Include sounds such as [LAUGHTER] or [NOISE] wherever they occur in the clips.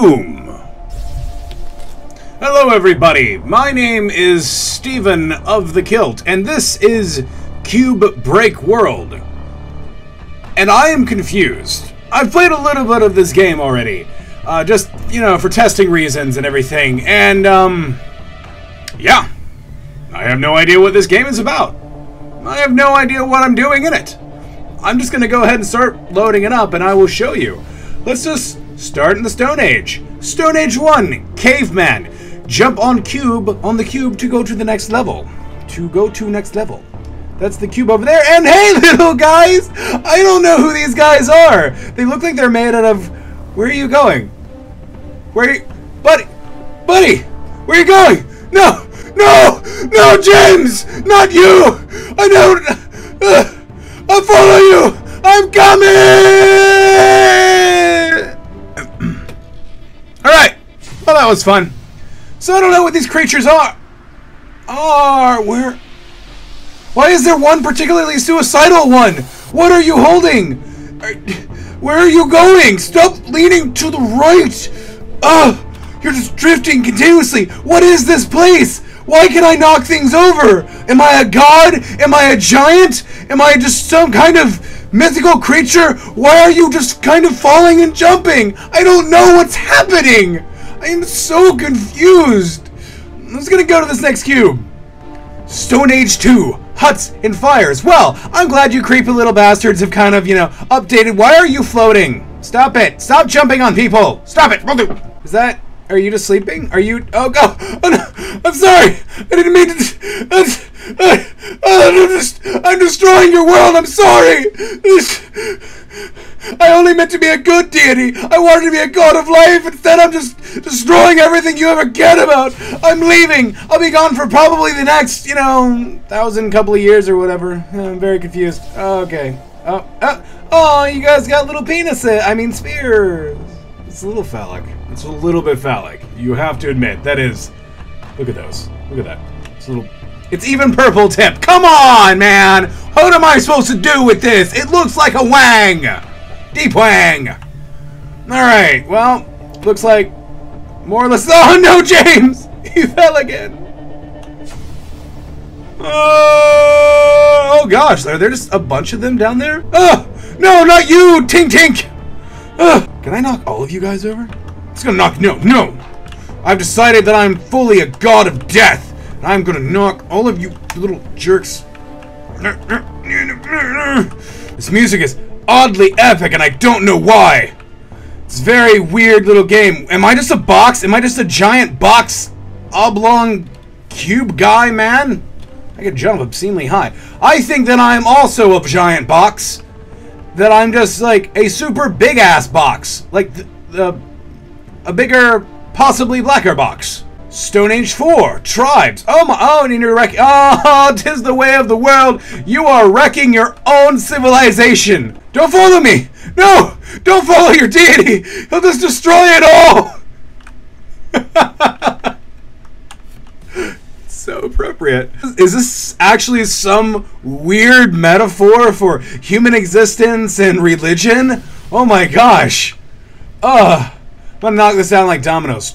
Boom! Hello, everybody. My name is Steven of the Kilt, and this is Cube Break World. And I am confused. I've played a little bit of this game already, uh, just, you know, for testing reasons and everything, and, um, yeah. I have no idea what this game is about. I have no idea what I'm doing in it. I'm just to go ahead and start loading it up, and I will show you. Let's just start in the Stone Age. Stone Age 1, Caveman. Jump on cube, on the cube to go to the next level. To go to next level. That's the cube over there. And hey, [LAUGHS] little guys! I don't know who these guys are. They look like they're made out of... Where are you going? Where are you... Buddy! Buddy! Where are you going? No! No! No, James! Not you! I don't... Uh, I'll follow you! I'm coming! That was fun. So I don't know what these creatures are. Are... Where... Why is there one particularly suicidal one? What are you holding? Are, where are you going? Stop leaning to the right! Ugh! You're just drifting continuously! What is this place? Why can I knock things over? Am I a god? Am I a giant? Am I just some kind of mythical creature? Why are you just kind of falling and jumping? I don't know what's happening! I am so confused! I'm gonna go to this next cube. Stone Age 2, Huts and Fires. Well, I'm glad you creepy little bastards have kind of, you know, updated. Why are you floating? Stop it! Stop jumping on people! Stop it! Is that... Are you just sleeping? Are you... Oh, go! Oh, no. I'm sorry! I didn't mean to... I'm, just, I'm destroying your world! I'm sorry! I only meant to be a good deity! I wanted to be a god of life! Instead, I'm just destroying everything you ever cared about! I'm leaving! I'll be gone for probably the next, you know, thousand couple of years or whatever. I'm very confused. Okay. Oh, oh, oh you guys got little penises! I mean, spears! It's a little phallic. It's a little bit phallic. You have to admit. That is... Look at those. Look at that. It's a little... It's even purple tip. Come on, man! What am I supposed to do with this? It looks like a wang! Deep wang! Alright, well, looks like more or less... [LAUGHS] Oh, no, James! [LAUGHS] He fell again. Oh, oh gosh, are there just a bunch of them down there? Oh, no, not you, Tink Tink! Uh, can I knock all of you guys over? It's gonna knock. No, no! I've decided that I'm fully a god of death! And I'm gonna knock all of you little jerks. This music is oddly epic and I don't know why! It's very weird little game. Am I just a box? Am I just a giant box oblong cube guy, man? I could jump obscenely high. I think that I'm also a giant box that I'm just like a super big ass box, like the, the a bigger, possibly blacker box. Stone Age 4, Tribes. Oh my, oh, and you're wrecking. Oh, [LAUGHS] tis the way of the world. You are wrecking your own civilization. Don't follow me. No, don't follow your deity. He'll just destroy it all. [LAUGHS] so appropriate. Is this actually some weird metaphor for human existence and religion? Oh my gosh. Ugh. I'm gonna knock this down like dominoes.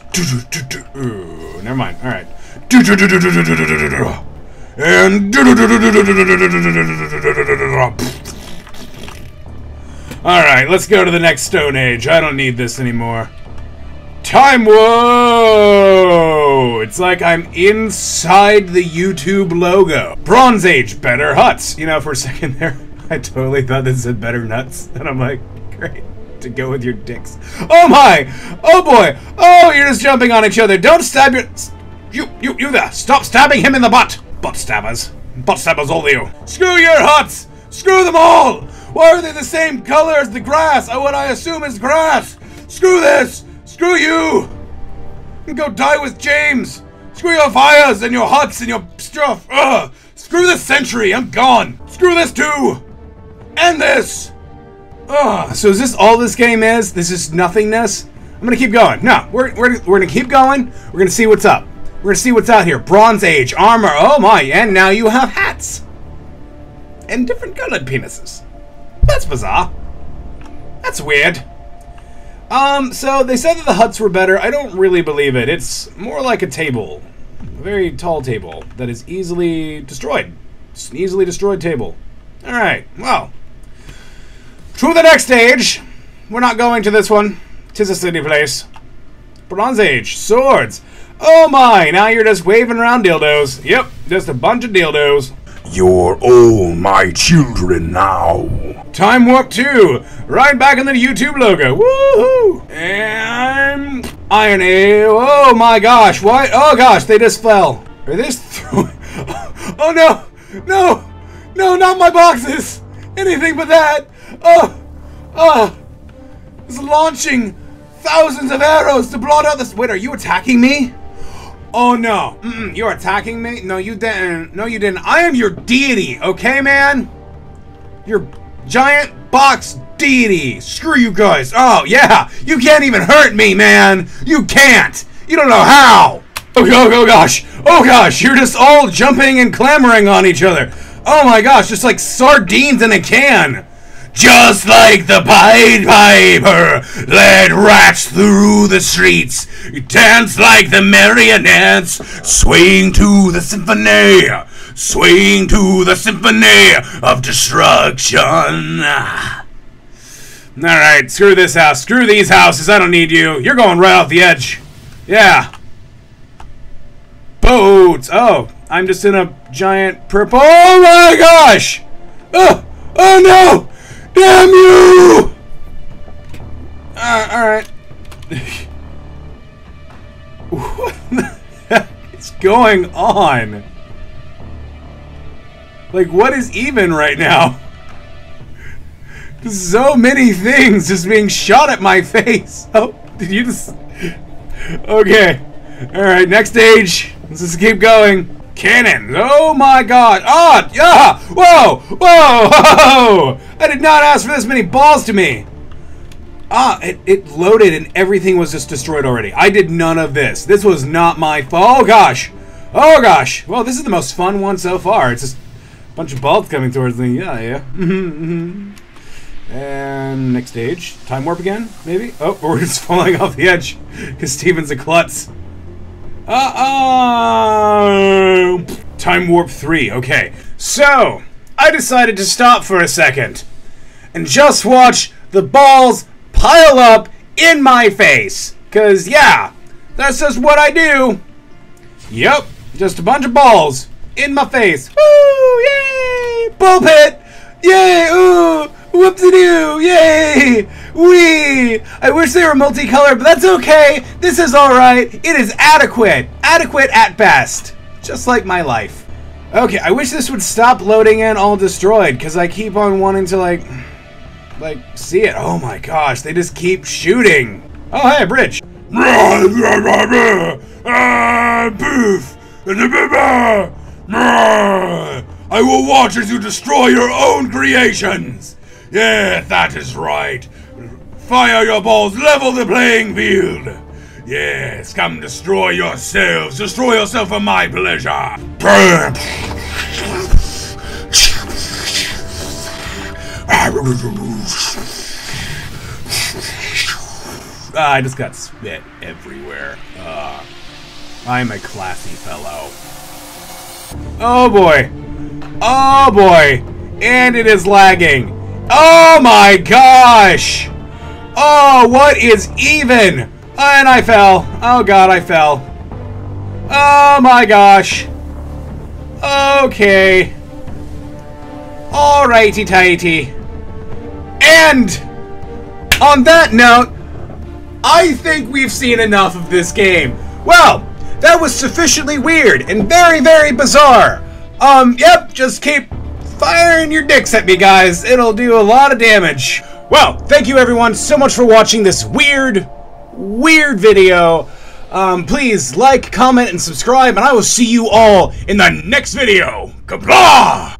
Never mind. Alright. And. Alright, let's go to the next Stone Age. I don't need this anymore. Time Whoa! It's like I'm inside the YouTube logo. Bronze Age, better huts. You know, for a second there, [LAUGHS] I totally thought this said better nuts. And I'm like, great. To go with your dicks. Oh my! Oh boy! Oh, you're just jumping on each other. Don't stab your. You, you, you there! Stop stabbing him in the butt! Butt stabbers. Butt stabbers, all of you. Screw your huts! Screw them all! Why are they the same color as the grass? Oh, what I assume is grass! Screw this! Screw you! Go die with James! Screw your fires and your huts and your stuff! Ugh! Screw this century! I'm gone! Screw this too! And this! Ugh! So is this all this game is? This is nothingness? I'm gonna keep going. No, we're, we're, we're gonna keep going. We're gonna see what's up. We're gonna see what's out here. Bronze Age, armor, oh my, and now you have hats! And different colored penises. That's bizarre. That's weird. Um, so they said that the huts were better. I don't really believe it. It's more like a table. A very tall table that is easily destroyed. It's an easily destroyed table. Alright, well. To the next stage. We're not going to this one. Tis a city place. Bronze Age. Swords. Oh my, now you're just waving around dildos. Yep, just a bunch of dildos. You're all my children now. Time Warp 2, right back in the YouTube logo. Woohoo! And Iron A. Oh my gosh, what? Oh gosh, they just fell. Are throwing? [LAUGHS] Oh no! No! No, not my boxes! Anything but that! Oh! Oh! It's launching thousands of arrows to blot out this. Wait, are you attacking me? Oh no! Mm -mm, you're attacking me? No, you didn't. No, you didn't. I am your deity, okay, man? Your giant box deity. Screw you guys. Oh yeah, you can't even hurt me, man. You can't. You don't know how. Oh, oh, oh gosh. Oh gosh, you're just all jumping and clamoring on each other. Oh my gosh, just like sardines in a can. Just like the Pied Piper led rats through the streets, dance like the marionettes, swaying to the symphony, swaying to the symphony of destruction. Alright, screw this house. Screw these houses. I don't need you. You're going right off the edge. Yeah. Boats. Oh, I'm just in a giant purple. Oh my gosh! Oh, oh no! Damn you! Uh, alright. [LAUGHS] what the heck is going on? Like, what is even right now? So many things just being shot at my face. [LAUGHS] Oh, did you just... Okay. Alright, next stage. Let's just keep going. Cannon! Oh my god! Ah! Yeah! Whoa! Whoa! [LAUGHS] I did not ask for this many balls to me! Ah, it, it loaded and everything was just destroyed already. I did none of this. This was not my fault. Oh gosh! Oh gosh! Well, this is the most fun one so far. It's just a bunch of balls coming towards me. Yeah, yeah. and next stage. Time warp again, maybe? Oh, [LAUGHS] we're just falling off the edge because Steven's a klutz. Uh-oh! Time Warp 3, okay. So, I decided to stop for a second and just watch the balls pile up in my face. Because, yeah, that's just what I do. Yep, just a bunch of balls in my face. Woo! Yay! Ball pit! Yay! Ooh! Whoopsie-doo! Yay! Wee! I wish they were multicolored, but that's okay. This is alright. It is adequate. Adequate at best. Just like my life. Okay, I wish this would stop loading in all destroyed, because I keep on wanting to, like, like, see it. Oh my gosh, they just keep shooting. Oh, hey, bridge. I will watch as you destroy your own creations! Yeah, that is right. Fire your balls, level the playing field. Yes, come destroy yourselves. Destroy yourself for my pleasure. Ah, I just got spit everywhere. Uh, I'm a classy fellow. Oh boy. Oh boy. And it is lagging. Oh my gosh. Oh, what is even? And I fell. Oh god, I fell. Oh my gosh. Okay. Alrighty tighty. And on that note, I think we've seen enough of this game. Well, that was sufficiently weird and very, very bizarre. Um, yep, just keep firing your dicks at me, guys. It'll do a lot of damage. Well, thank you everyone so much for watching this weird, weird video. Um, please like, comment, and subscribe, and I will see you all in the next video. Kablah!